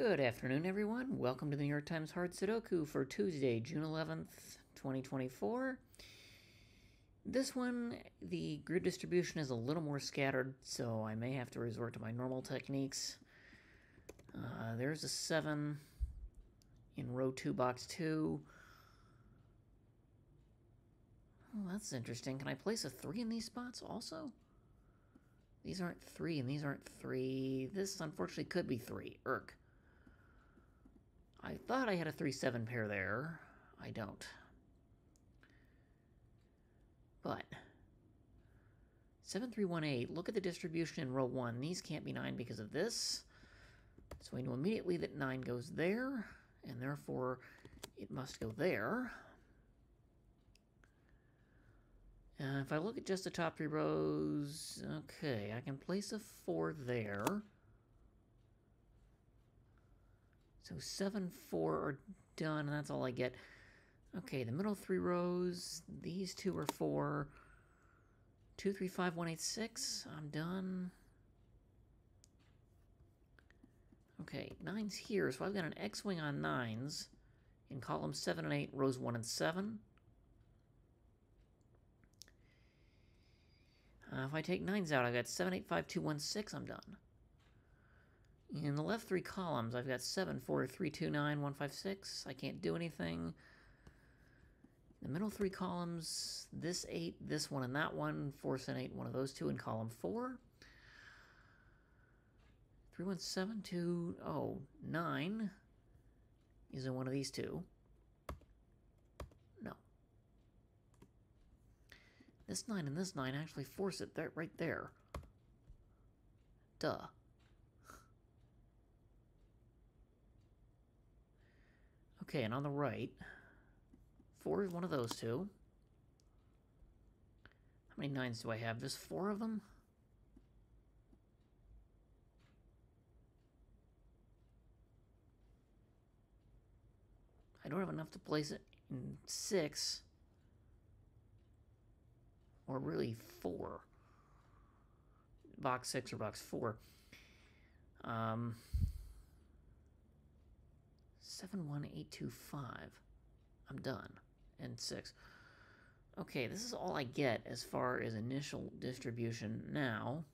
Good afternoon, everyone. Welcome to the New York Times Hard Sudoku for Tuesday, June 11th, 2024. This one, the grid distribution is a little more scattered, so I may have to resort to my normal techniques. Uh, there's a 7 in row 2, box 2. Oh, that's interesting. Can I place a 3 in these spots also? These aren't 3, and these aren't 3. This, unfortunately, could be 3. Irk. I thought I had a 3-7 pair there. I don't. But 7318, look at the distribution in row 1. These can't be 9 because of this. So we know immediately that 9 goes there, and therefore it must go there. Uh, if I look at just the top three rows, okay, I can place a 4 there. So 7, 4 are done, and that's all I get. Okay, the middle three rows, these two are 4. 2, 3, 5, 1, 8, 6, I'm done. Okay, 9's here, so I've got an X-wing on 9s in columns 7 and 8, rows 1 and 7. Uh, if I take 9s out, I've got 7, 8, 5, 2, 1, 6, I'm done. In the left three columns, I've got 7, 4, 3, 2, 9, 1, 5, 6. I can't do anything. The middle three columns, this 8, this one, and that one. 4, 7, 8, one of those two in column 4. 3, 1, 7, 2, oh, 9 is in one of these two. No. This 9 and this 9 actually force it there, right there. Duh. Okay, and on the right, four is one of those two. How many nines do I have? There's four of them? I don't have enough to place it in six. Or really four. Box six or box four. Um... 71825. I'm done. And 6. Okay, this is all I get as far as initial distribution now.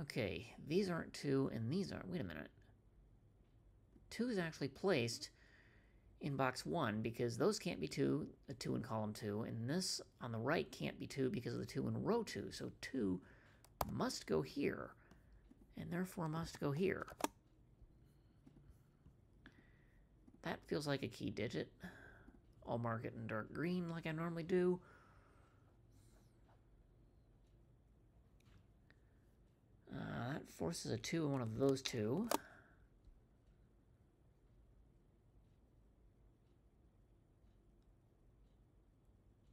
Okay, these aren't 2, and these aren't. Wait a minute. 2 is actually placed in box 1 because those can't be 2, the 2 in column 2, and this on the right can't be 2 because of the 2 in row 2. So 2 must go here and therefore must go here. That feels like a key digit. I'll mark it in dark green like I normally do. Uh, that forces a 2 in one of those two.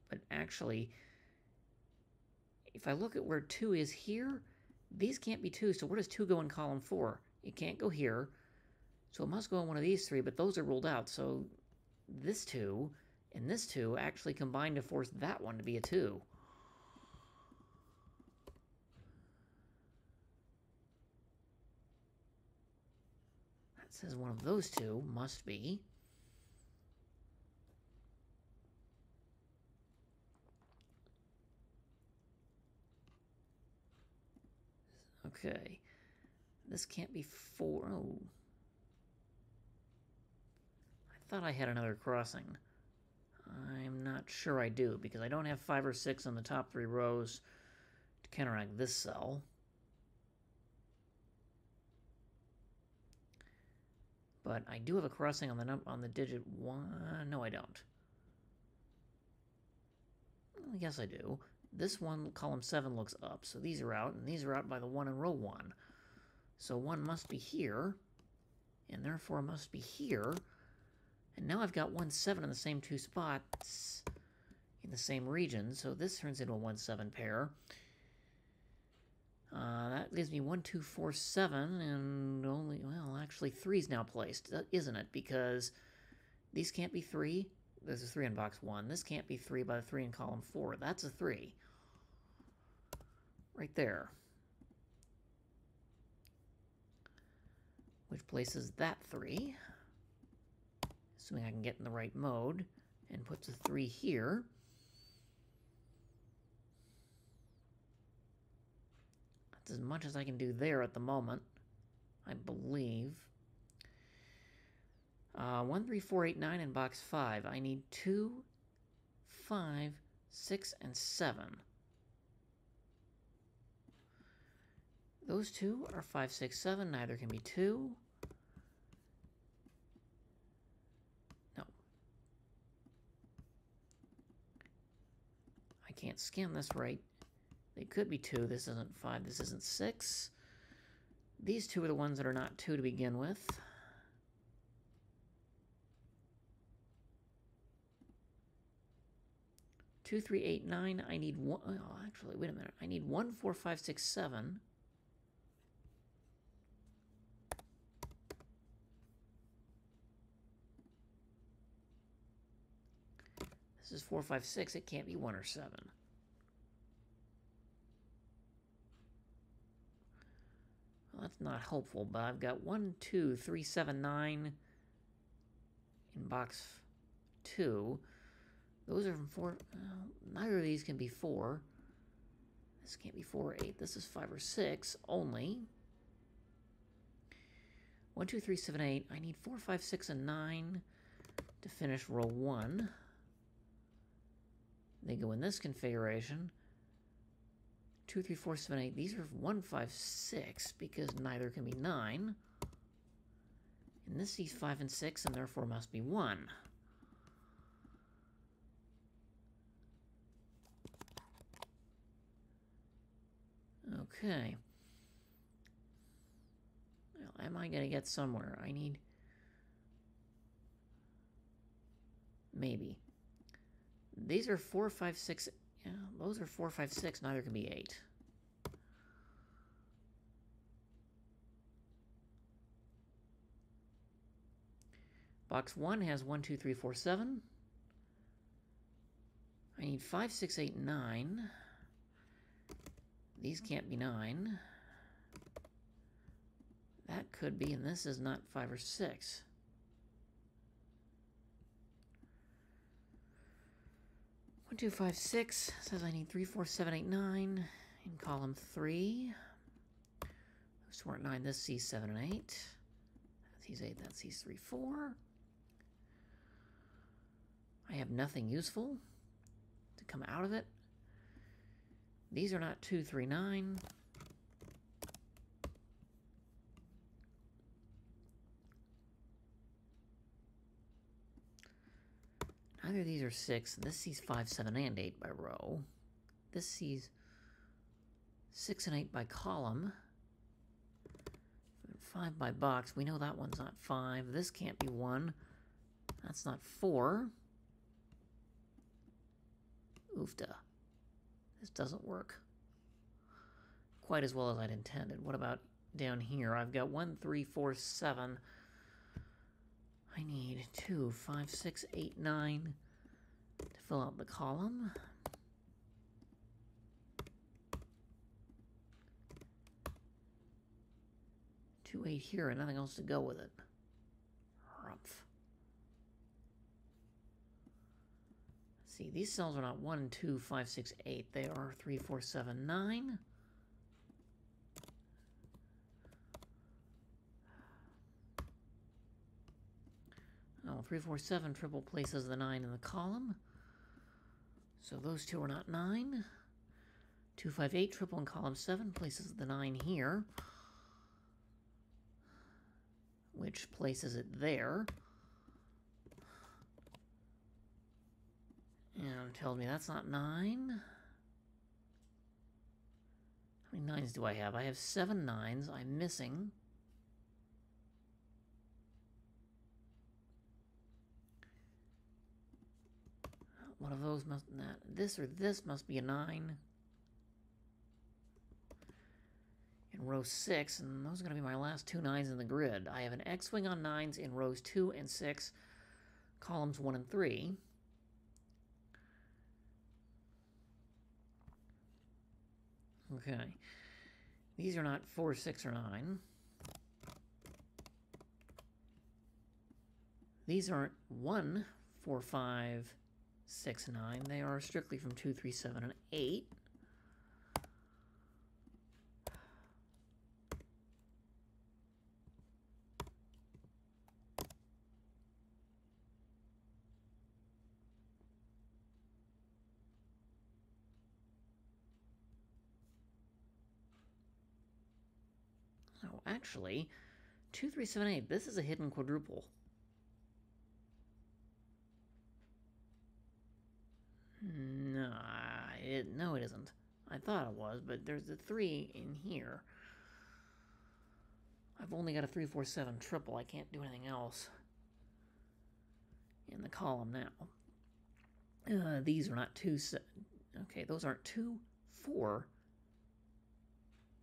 But actually, if I look at where 2 is here, these can't be 2, so where does 2 go in column 4? It can't go here, so it must go in one of these three, but those are ruled out, so this 2 and this 2 actually combine to force that one to be a 2. That says one of those two must be. Okay. This can't be four. Oh. I thought I had another crossing. I'm not sure I do, because I don't have five or six on the top three rows to counteract this cell. But I do have a crossing on the num on the digit one. No, I don't. Yes, I do. This one, column 7, looks up, so these are out, and these are out by the 1 in row 1. So 1 must be here, and therefore must be here. And now I've got 1, 7 in the same two spots in the same region, so this turns into a 1, 7 pair. Uh, that gives me 1, 2, 4, 7, and only, well, actually 3 is now placed, isn't it? Because these can't be 3, this is 3 in box 1. This can't be 3 by the 3 in column 4. That's a 3. Right there. which places that 3. Assuming I can get in the right mode, and puts a 3 here. That's as much as I can do there at the moment, I believe. Uh, 1, 3, 4, 8, 9 in box 5. I need 2, 5, 6, and 7. Those two are 5, 6, 7. Neither can be 2. Can't scan this right. They could be 2. This isn't 5. This isn't 6. These two are the ones that are not 2 to begin with. Two, three, eight, nine. I need one. Oh, actually, wait a minute. I need one, four, five, six, seven. Is four, five, six. It can't be one or seven. Well, that's not helpful, but I've got one, two, three, seven, nine in box two. Those are from four. Uh, neither of these can be four. This can't be four or eight. This is five or six only. One, two, three, seven, eight. I need four, five, six, and nine to finish row one. They go in this configuration. Two, three, four, seven, eight. These are one, five, six because neither can be nine. And this sees five and six, and therefore must be one. Okay. Well, am I going to get somewhere? I need... Maybe. These are four, five, six... Yeah, those are four, five, six. Neither can be eight. Box one has one, two, three, four, seven. I need five, six, eight, nine. These can't be 9. That could be, and this is not 5 or 6. One, two, five, six says I need three, four, seven, eight, nine in column three. Those weren't nine. This sees seven and eight. That sees eight. That sees three, four. I have nothing useful to come out of it. These are not 239. Neither of these are 6. This sees 5, 7, and 8 by row. This sees 6 and 8 by column. 5 by box. We know that one's not 5. This can't be 1. That's not 4. Oofda. This doesn't work quite as well as I'd intended. What about down here? I've got one, three, four, seven. I need two, five, six, eight, nine to fill out the column. Two, eight here, and nothing else to go with it. Rumph. see, these cells are not 1, 2, 5, 6, 8. They are 3, 4, 7, 9. Oh, 3, 4, 7 triple places the 9 in the column. So those two are not 9. 2, 5, 8 triple in column 7 places the 9 here. Which places it there. And tells me that's not nine. How many nines do I have? I have seven nines. I'm missing. One of those must not. This or this must be a nine. In row six, and those are going to be my last two nines in the grid. I have an X-wing on nines in rows two and six, columns one and three. Okay. These are not 4, 6, or 9. these aren't one, four, five, six, nine. They are strictly from two, three, seven, and eight. Oh, actually, two, three, seven, eight. This is a hidden quadruple. No, it, no, it isn't. I thought it was, but there's a three in here. I've only got a three, four, seven triple. I can't do anything else in the column now. Uh, these are not two. Se- okay, those aren't two, four,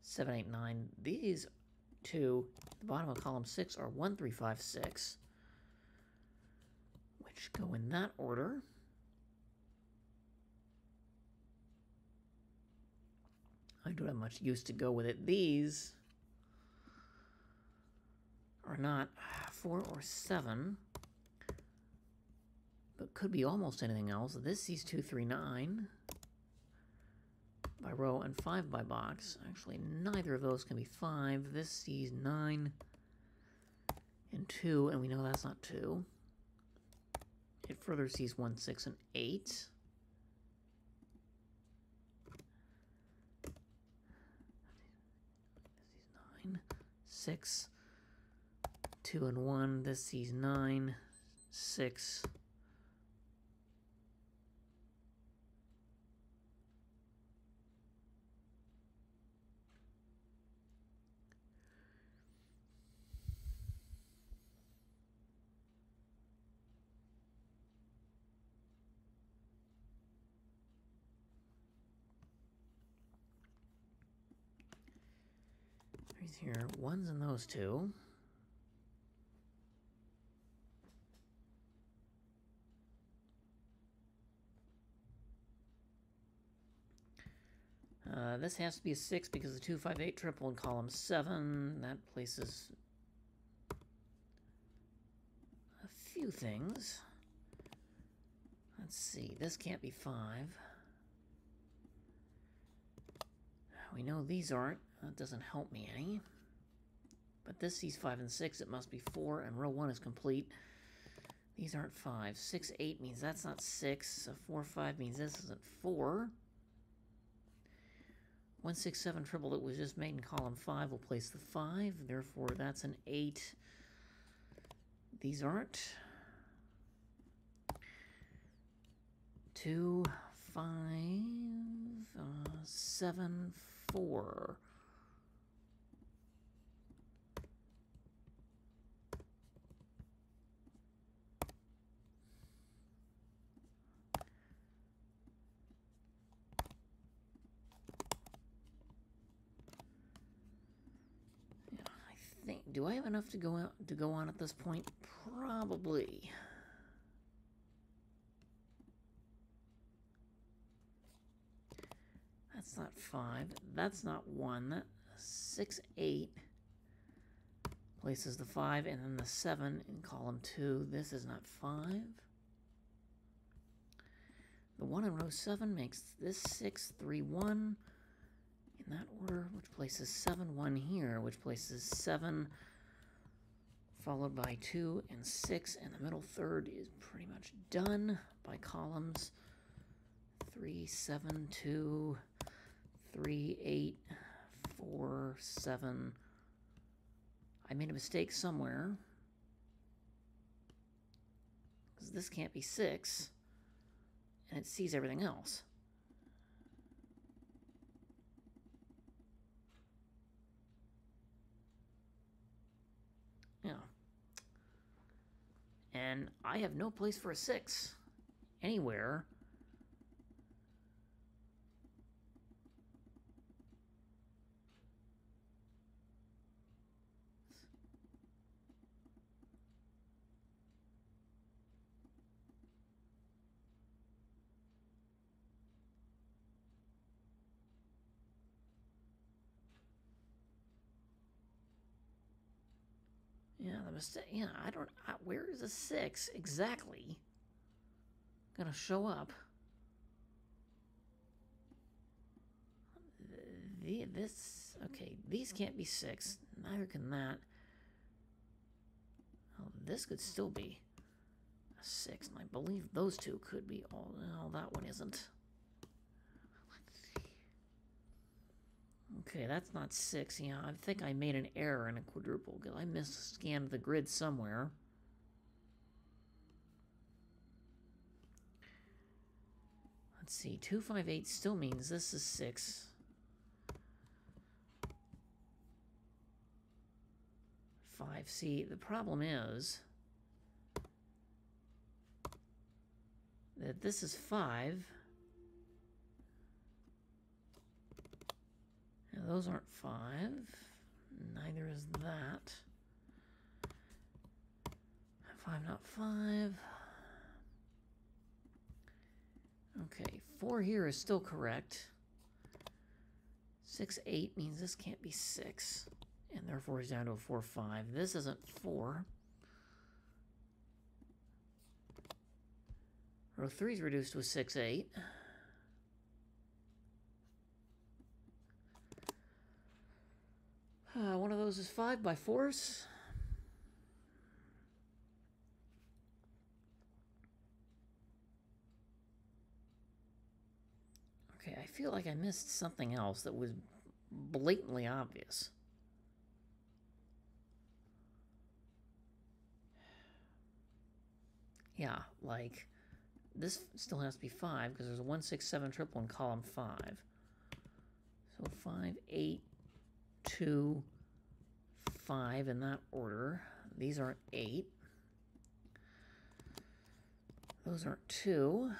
seven, eight, nine. These two, the bottom of column six, are one, three, five, six, which go in that order. I don't have much use to go with it. These are not uh, four or seven, but could be almost anything else. This sees two, three, nine by row and five by box. Actually, neither of those can be five. This sees nine and two, and we know that's not two. It further sees one, six, and eight. Nine, six, two and one. This sees nine, six. Here, ones in those two. Uh, this has to be a 6 because the 258 triple in column 7. That places a few things. Let's see, this can't be 5. We know these aren't. That doesn't help me any. But this sees 5 and 6. It must be 4, and row 1 is complete. These aren't 5. 6, 8 means that's not 6. So 4, 5 means this isn't 4. 167 triple that was just made in column 5 will place the 5. Therefore, that's an 8. These aren't. 2, 5, uh, 7, 4. think, do I have enough to go out to go on at this point? Probably. That's not five. That's not one. Six, eight places the five, and then the seven in column two. This is not five. The one in row seven makes this six, three, one that order, which places 7, 1 here, which places 7, followed by 2 and 6, and the middle third is pretty much done by columns 3, 7, 2, 3, 8, 4, 7. I made a mistake somewhere. Because this can't be 6, and it sees everything else. Yeah. And I have no place for a six anywhere. Yeah, the mistake. Yeah, I don't. I, where is the six exactly? Gonna show up. The, this okay. These can't be six. Neither can that. Oh, this could still be a six, and I believe those two could be. Oh, no, that one isn't. Okay, that's not six. Yeah, I think I made an error in a quadruple. I miss scanned the grid somewhere. Let's see, 258 still means this is 6. 5. See, the problem is that this is 5. Those aren't 5. Neither is that. 5 not 5. Okay, 4 here is still correct. 6, 8 means this can't be 6. And therefore is down to a 4, 5. This isn't 4. Row 3 is reduced to a 6, 8. Uh, one of those is 5 by force. Okay, I feel like I missed something else that was blatantly obvious. Yeah, like, this still has to be 5, because there's a 1, 6, 7 triple in column 5. So 5, 8, 2, 5 in that order. These aren't 8. Those aren't 2.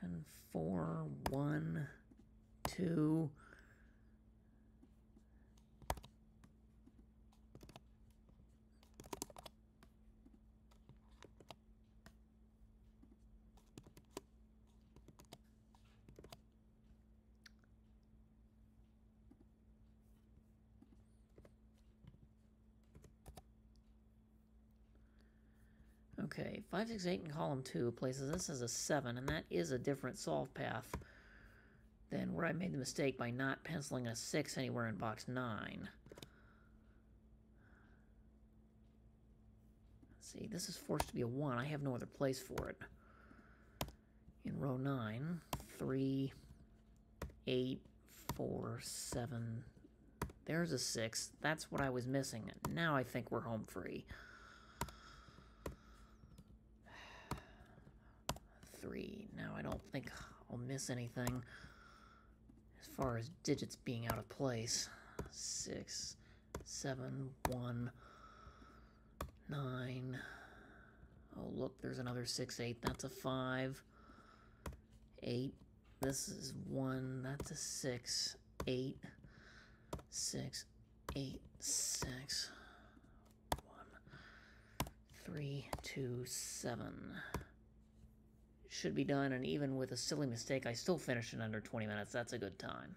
Seven, four, one, two. Okay, 568 in column 2 places this as a 7, and that is a different solve path than where I made the mistake by not penciling a 6 anywhere in box 9. Let's see, this is forced to be a 1. I have no other place for it. In row 9, 3, 8, 4, 7. There's a 6. That's what I was missing. Now I think we're home free. three. Now I don't think I'll miss anything as far as digits being out of place. Six, seven, one, nine. Oh, look, there's another six, eight. That's a five. Eight. This is one. That's a six. Eight. Six. Eight. Six. One. Three, two, seven should be done, and even with a silly mistake, I still finished in under 20 minutes. That's a good time.